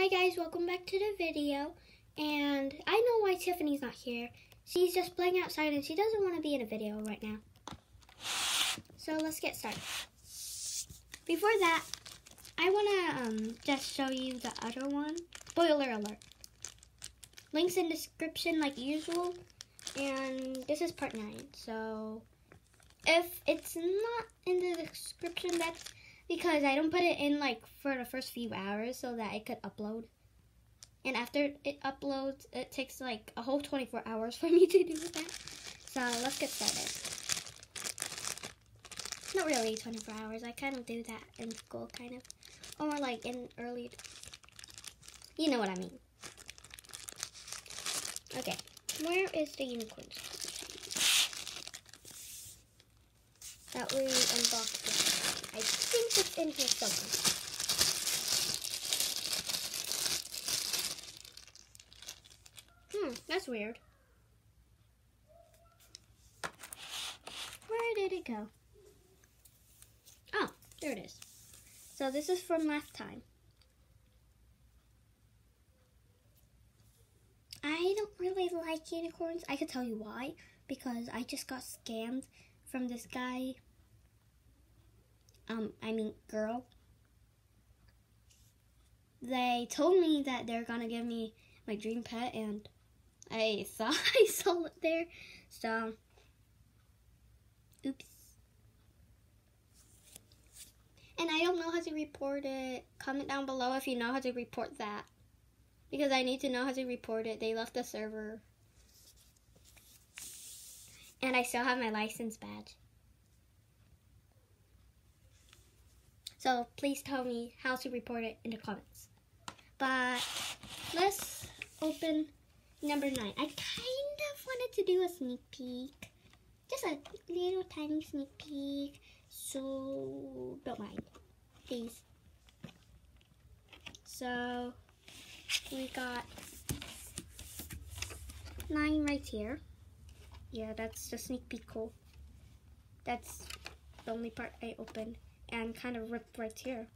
Hi guys, welcome back to the video. And I know why Tiffany's not here. She's just playing outside and she doesn't want to be in a video right now. So let's get started. Before that, I want to um, just show you the other one. Spoiler alert. Links in description like usual. And this is part 9. So if it's not in the description, that's because I don't put it in like for the first few hours so that it could upload. And after it uploads, it takes like a whole 24 hours for me to do that. So let's get started. Not really 24 hours. I kind of do that in school, kind of. Or like in early. You know what I mean. Okay. Where is the unicorn? That we unboxed. I think it's in here somewhere. Hmm, that's weird. Where did it go? Oh, there it is. So this is from last time. I don't really like unicorns. I could tell you why. Because I just got scammed from this guy. Um, I mean, girl. They told me that they're gonna give me my dream pet, and I thought I saw it there. So, oops. And I don't know how to report it. Comment down below if you know how to report that. Because I need to know how to report it. They left the server. And I still have my license badge. So please tell me how to report it in the comments. But let's open number nine. I kind of wanted to do a sneak peek. Just a little tiny sneak peek. So don't mind. Please. So we got nine right here. Yeah, that's the sneak peek hole. That's the only part I opened and kind of ripped right here.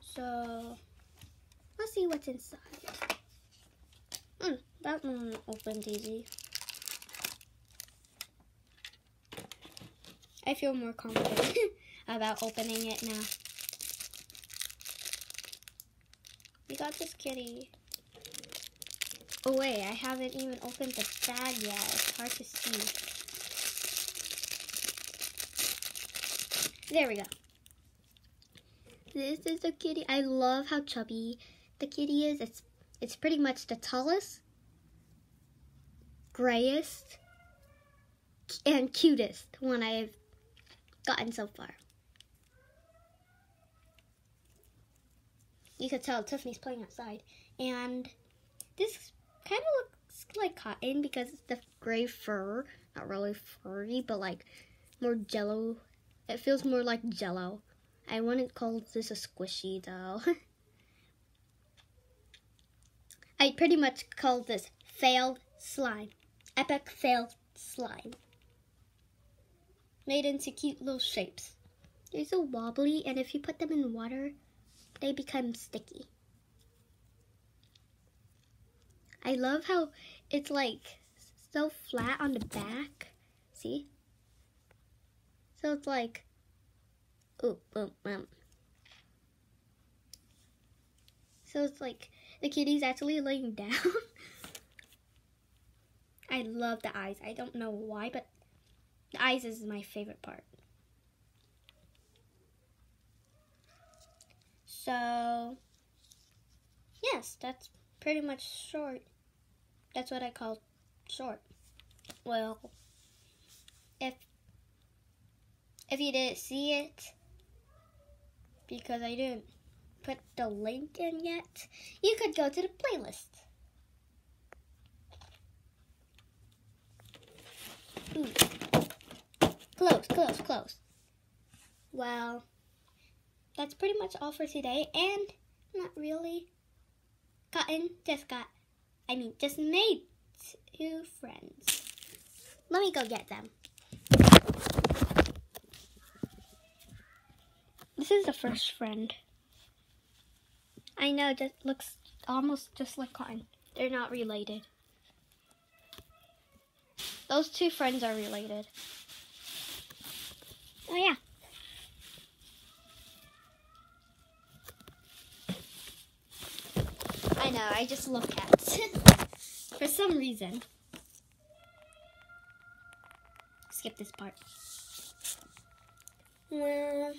So let's see what's inside. Mm, that one opened easy. I feel more confident about opening it now. We got this kitty. Oh wait, I haven't even opened the bag yet. It's hard to see. There we go. This is the kitty. I love how chubby the kitty is. It's it's pretty much the tallest, grayest, and cutest one I've gotten so far. You could tell Tiffany's playing outside. And this kind of looks like cotton because it's the gray fur. Not really furry, but like more jello. It feels more like jello. I wouldn't call this a squishy though. I pretty much call this failed slime. Epic failed slime. Made into cute little shapes. They're so wobbly and if you put them in water, they become sticky. I love how it's like so flat on the back. See? So it's like, oop, oop, um. So it's like the kitty's actually laying down. I love the eyes. I don't know why, but the eyes is my favorite part. So, yes, that's pretty much short. That's what I call short. Well, if if you didn't see it, because I didn't put the link in yet, you could go to the playlist. Ooh. Close, close, close. Well, that's pretty much all for today, and not really. Cotton just got, I mean, just made two friends. Let me go get them. This is the first friend. I know, that looks almost just like cotton. They're not related. Those two friends are related. Oh yeah. I know, I just look at for some reason. Skip this part. Well,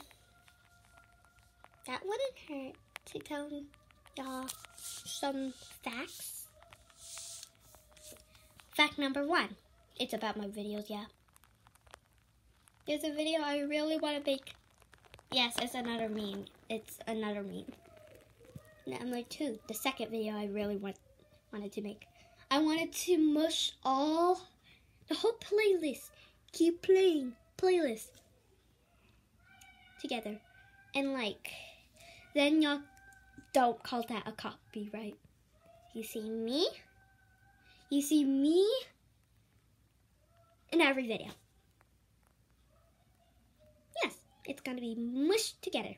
that wouldn't hurt to tell y'all some facts. Fact number one. It's about my videos, yeah. There's a video I really want to make. Yes, it's another meme. It's another meme. Number two, the second video I really want, wanted to make. I wanted to mush all, the whole playlist, keep playing playlist together. And like, then y'all don't call that a copyright. You see me? You see me in every video. Yes, it's gonna be mushed together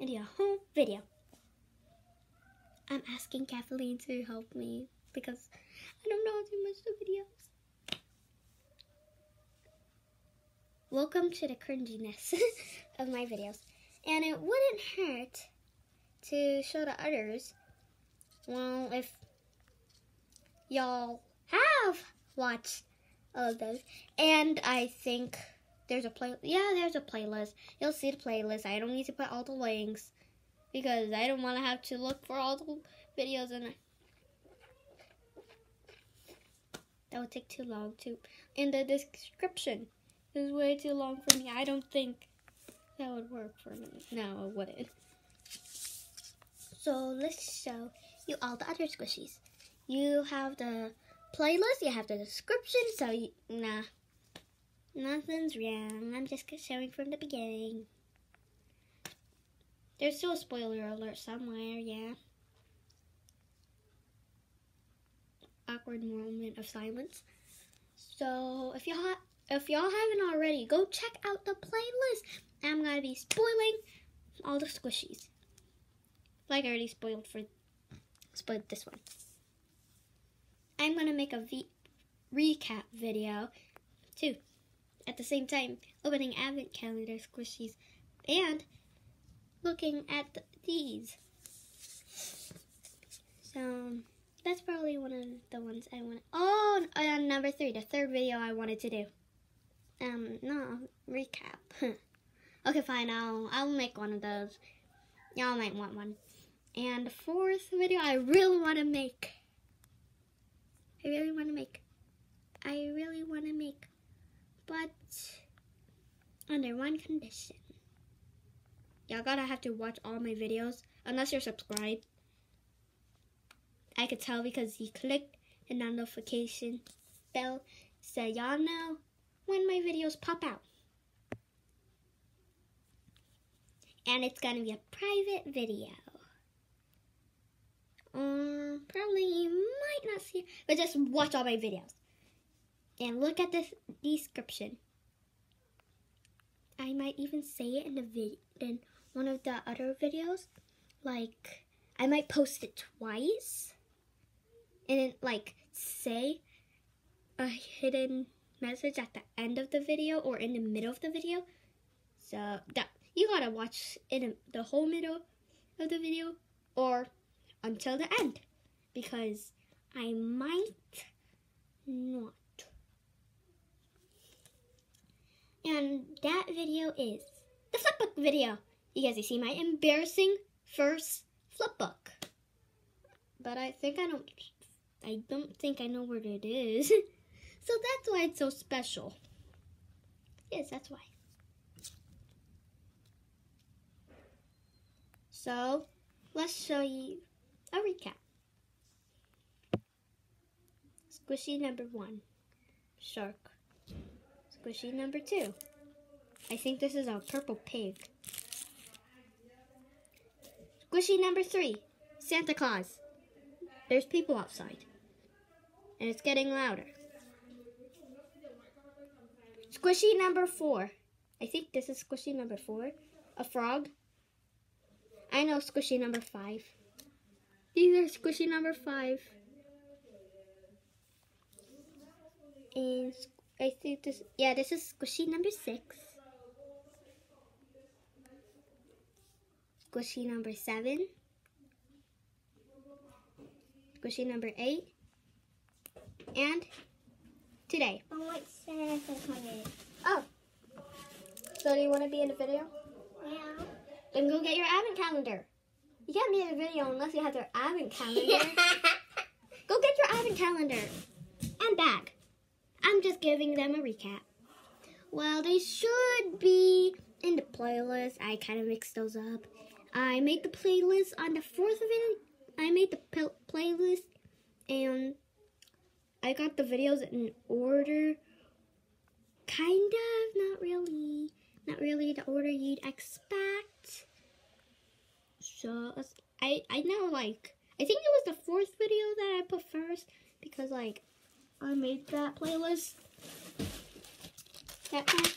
into a whole video. I'm asking Kathleen to help me because I don't know how to mush the videos. Welcome to the cringiness of my videos. And it wouldn't hurt to show the others, well, if y'all have watched all of those. And I think there's a play. Yeah, there's a playlist. You'll see the playlist. I don't need to put all the links because I don't want to have to look for all the videos and that would take too long to in the description is way too long for me. I don't think that would work for me. No, it wouldn't. So let's show you all the other squishies. You have the playlist, you have the description, so you, nah, nothing's wrong. I'm just showing from the beginning. There's still a spoiler alert somewhere, yeah. Awkward moment of silence. So if y'all if y'all haven't already, go check out the playlist. I'm gonna be spoiling all the squishies. Like I already spoiled for spoiled this one. I'm gonna make a v- recap video too. At the same time, opening advent calendar squishies and looking at the, these. So that's probably one of the ones I want. Oh, uh, number three, the third video I wanted to do. Um, no recap. okay, fine. I'll I'll make one of those. Y'all might want one. And fourth video I really want to make I really want to make. I really want to make. But under one condition. Y'all gotta have to watch all my videos unless you're subscribed. I could tell because you clicked the notification bell so y'all know when my videos pop out. And it's gonna be a private video. Um, probably you might not see it, but just watch all my videos. And look at the description. I might even say it in the vid in one of the other videos. Like, I might post it twice. And then, like, say a hidden message at the end of the video or in the middle of the video. So, that you gotta watch in the whole middle of the video or until the end because I might not. And that video is the flipbook video. You guys, you see my embarrassing first flipbook. But I think I don't, I don't think I know where it is. so that's why it's so special. Yes, that's why. So, let's show you a recap. Squishy number one, shark. Squishy number two. I think this is a purple pig. Squishy number three, Santa Claus. There's people outside. And it's getting louder. Squishy number four. I think this is squishy number four. A frog. I know squishy number five. These are squishy number five. And I think this, yeah, this is squishy number six. Squishy number seven. Squishy number eight. And today. Oh, wait, Santa coming. Oh. So do you want to be in the video? Yeah. Then go get your advent calendar. You can't in a video unless you have your advent calendar. go get your advent calendar and bag. I'm just giving them a recap. Well, they should be in the playlist. I kind of mixed those up. I made the playlist on the 4th of it. I made the playlist and I got the videos in order. Kind of, not really. Not really the order you'd expect. So, I, I know, like, I think it was the fourth video that I put first because, like, I made that playlist. That time.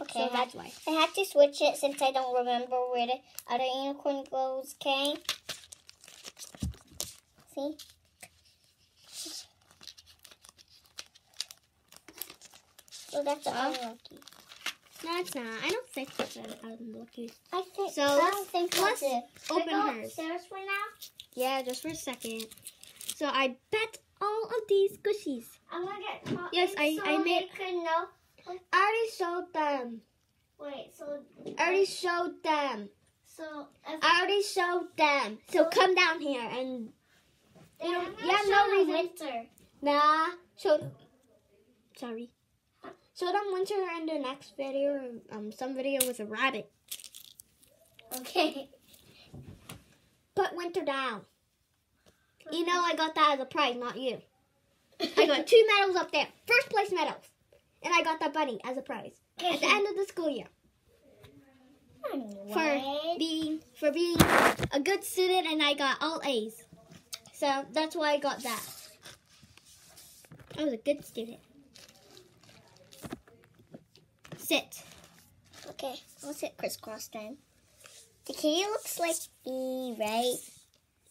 Okay, So I, that's why. I had to switch it since I don't remember where the other unicorn goes. came. See? So that's unlucky. No, it's not. I don't think that's an unlucky. I think. So, I don't think let's open I hers. upstairs for now. Yeah, just for a second. So I bet all of these squishies. I'm gonna get caught. Yes, I- so I made- could know. I already showed them. Wait. So. I already showed them. So. I already showed them. So come down here and you gonna you have no reason- Winter. nah show. Sorry. Show them winter in the next video. Um, some video with a rabbit. Okay. Put winter down. You know I got that as a prize, not you. I got two medals up there, first place medals, and I got that bunny as a prize at the end of the school year. for being for being a good student and I got all A's. So that's why I got that. I was a good student. Sit. Okay, let's hit crisscross then. The kitty looks like E, right?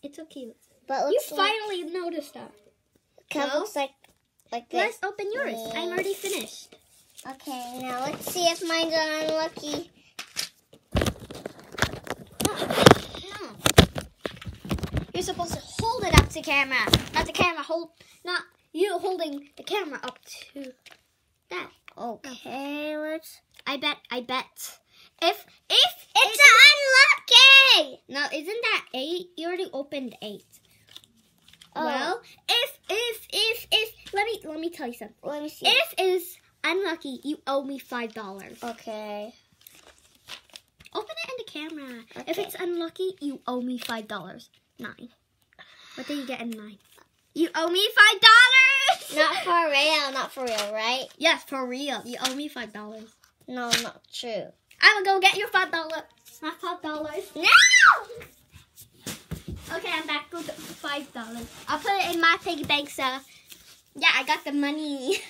It's so cute. But You like finally noticed that. of Well, looks like like this. Let's open yours. I'm already finished. Okay, now let's see if mine's unlucky. No. You're supposed to hold it up to camera, not the camera hold, not you holding the camera up to that. Okay, let's. I bet. I bet. If if It's unlucky. No, isn't that eight? You already opened eight. Oh. Well, if if if if let me let me tell you something. Let me see. If is unlucky, you owe me five dollars. okay. Open it in the camera. If it's unlucky, you owe me five dollars. Nine. What did you get in nine? You owe me five dollars. Not for real. Not for real, right? Yes, for real. You owe me five dollars. No, not true. I'm gonna go get your five dollar. My five dollars. No. Okay, I'm back with five dollars. I'll put it in my piggy bank. So, yeah, I got the money.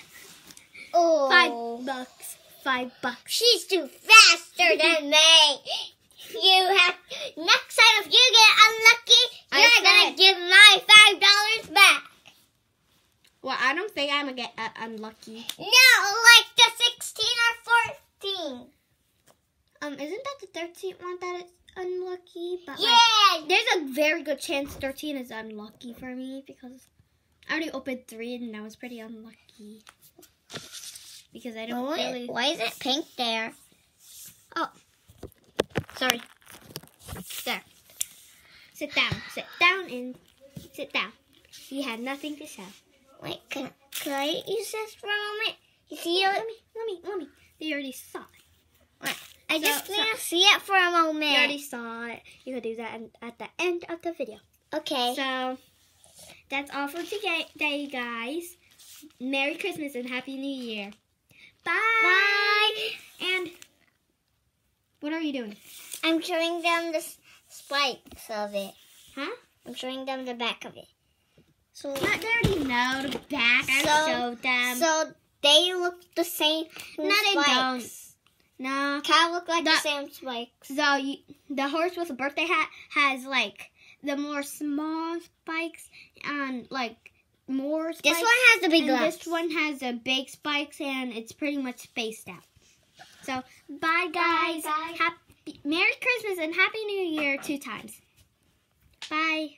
Oh. Five bucks. Five bucks. She's too faster than me. You have next time if you get unlucky, you're gonna give my five dollars back. Well, I don't think I'm gonna get uh, unlucky. No, like the sixteen or fourteen. Um, isn't that the thirteenth one that is unlucky? But like, Yeah. there's a very good chance thirteen is unlucky for me because I already opened three and I was pretty unlucky because I don't Why, really. why is it pink there? Oh. Sorry. There. Sit down. Sit down and sit down. You had nothing to say. Wait, can, can I use this for a moment? You see Let it? me, let me, let me. They already saw it. I So- just so- want to see it for a moment. You already saw it. You can do that at the end of the video. Okay. So that's all for today, guys. Merry Christmas and Happy New Year. Bye. Bye. And what are you doing? I'm showing them the spikes of it. Huh? I'm showing them the back of it. So, Not, they already know the back. So- showed them. so they look the same. no, they spikes. don't. No. Kind of look like the That- same spikes. So you, the horse with a birthday hat has like the more small spikes and like more spikes. This one has the big lumps. this one has the big spikes and it's pretty much spaced out. So bye guys. bye. Happy Merry Christmas and Happy New Year two times. Bye.